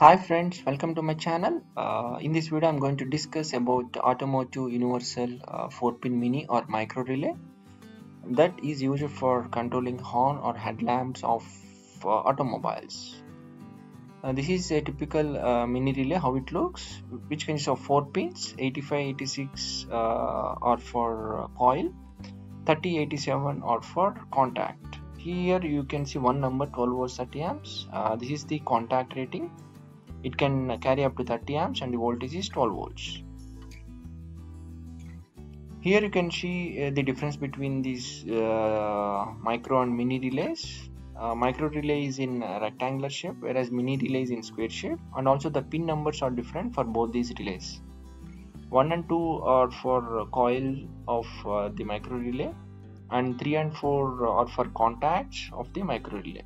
Hi friends, welcome to my channel. Uh, in this video, I'm going to discuss about automotive universal uh, 4-pin mini or micro relay that is used for controlling horn or headlamps of uh, automobiles. Uh, this is a typical uh, mini relay how it looks which consists of 4 pins 85 86 uh, are for coil 30 87 are for contact here you can see one number 12 volts 30 amps uh, this is the contact rating it can carry up to 30 amps and the voltage is 12 volts. Here you can see uh, the difference between these uh, micro and mini relays. Uh, micro relay is in rectangular shape whereas mini relay is in square shape and also the pin numbers are different for both these relays. 1 and 2 are for coil of uh, the micro relay and 3 and 4 are for contacts of the micro relay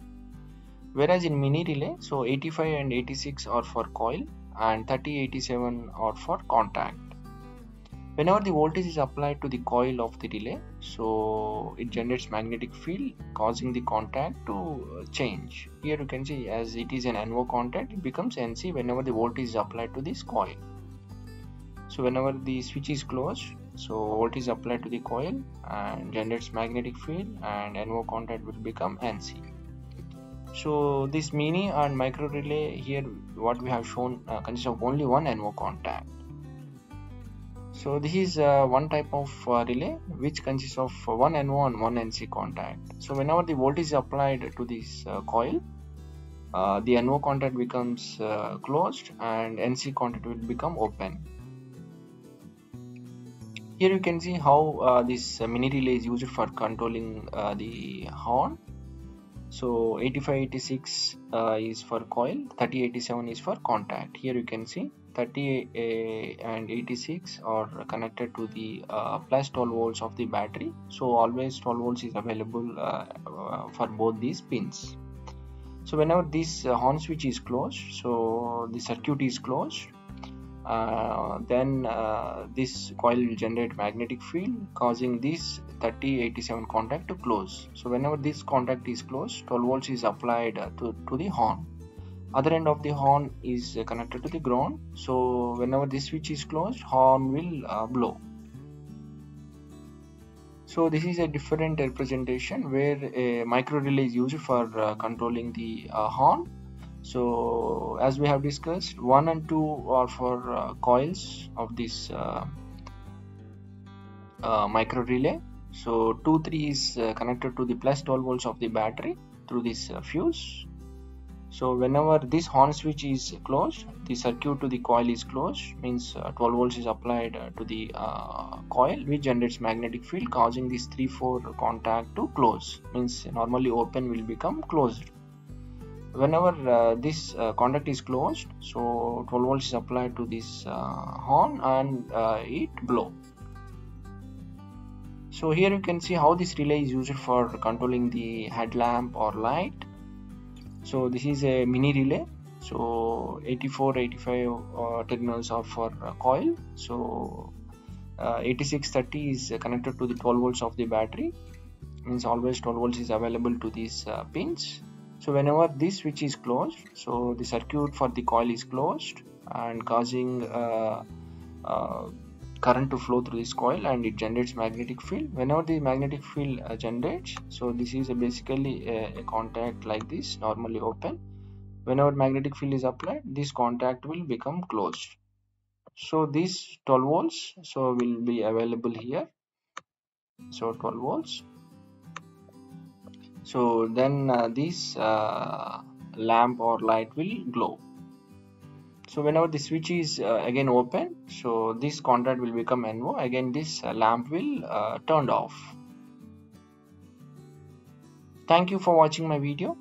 whereas in mini relay so 85 and 86 are for coil and 30 87 are for contact. Whenever the voltage is applied to the coil of the relay so it generates magnetic field causing the contact to uh, change. Here you can see as it is an NO contact it becomes NC whenever the voltage is applied to this coil. So whenever the switch is closed so voltage is applied to the coil and generates magnetic field and NO contact will become NC so this mini and micro relay here what we have shown uh, consists of only one NO contact. So this is uh, one type of uh, relay which consists of one NO and one NC contact. So whenever the voltage is applied to this uh, coil uh, the NO contact becomes uh, closed and NC contact will become open. Here you can see how this mini relay is used for controlling the horn so 85 86 uh, is for coil 30 87 is for contact. Here you can see 30 uh, and 86 are connected to the uh, plus 12 volts of the battery. So always 12 volts is available uh, uh, for both these pins. So whenever this uh, horn switch is closed so the circuit is closed uh, then uh, this coil will generate magnetic field causing this 3087 contact to close. So whenever this contact is closed 12 volts is applied uh, to, to the horn. Other end of the horn is uh, connected to the ground. So whenever this switch is closed horn will uh, blow. So this is a different representation where a micro relay is used for controlling the horn so as we have discussed 1 and 2 are for uh, coils of this uh, uh, micro relay. So 2 3 is connected to the plus 12 volts of the battery through this fuse. So whenever this horn switch is closed the circuit to the coil is closed means 12 volts is applied to the coil which generates magnetic field causing this 3 4 contact to close means normally open will become closed whenever uh, this uh, contact is closed so 12 volts is applied to this uh, horn and it blow. So here you can see how this relay is used for controlling the headlamp or light. So this is a mini relay. So 84 85 uh, terminals are for uh, coil. So uh, 8630 is connected to the 12 volts of the battery. Means always 12 volts is available to these pins so whenever this switch is closed so the circuit for the coil is closed and causing uh, uh, current to flow through this coil and it generates magnetic field. Whenever the magnetic field uh, generates so this is a basically a, a, contact like this normally open. Whenever magnetic field is applied this contact will become closed. So this 12 volts so will be available here. So 12 volts so then uh, this uh, lamp or light will glow. So whenever the switch is uh, again open so this contact will become NO again this uh, lamp will uh, turned off. Thank you for watching my video